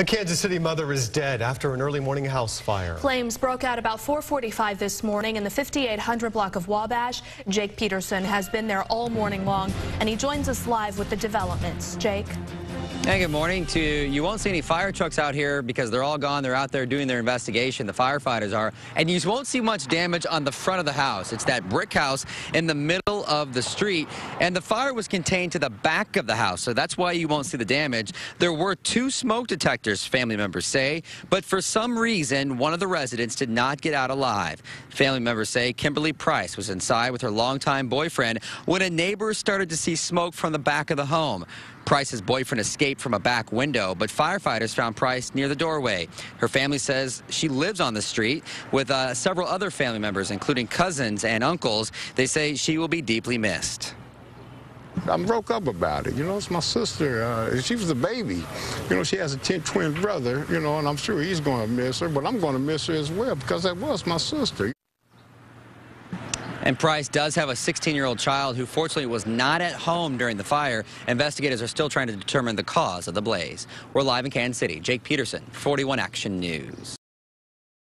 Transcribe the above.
A Kansas City mother is dead after an early morning house fire. Flames broke out about 445 this morning in the 5800 block of Wabash. Jake Peterson has been there all morning long, and he joins us live with the developments. Jake? Hey, good morning to you. You won't see any fire trucks out here because they're all gone. They're out there doing their investigation. The firefighters are. And you won't see much damage on the front of the house. It's that brick house in the middle of the street. And the fire was contained to the back of the house. So that's why you won't see the damage. There were two smoke detectors, family members say. But for some reason, one of the residents did not get out alive. Family members say Kimberly Price was inside with her longtime boyfriend when a neighbor started to see smoke from the back of the home. Price's boyfriend escaped from a back window, but firefighters found Price near the doorway. Her family says she lives on the street with uh, several other family members, including cousins and uncles. They say she will be deeply missed. I broke up about it. You know, it's my sister. Uh, she was a baby. You know, she has a 10 twin brother, you know, and I'm sure he's going to miss her, but I'm going to miss her as well because that was my sister. And Price does have a 16-year-old child who fortunately was not at home during the fire. Investigators are still trying to determine the cause of the blaze. We're live in Kansas City. Jake Peterson, 41 Action News.